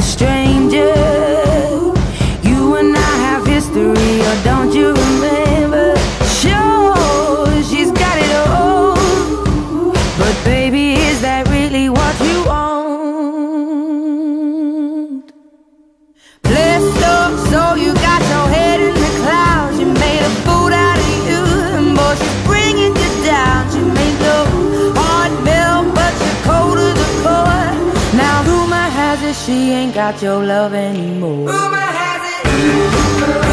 a stranger. You and I have history, or don't you remember? Sure, she's got it all. But baby, is that really what you want? Blessed up, so you got she ain't got your love anymore. Rumor has it.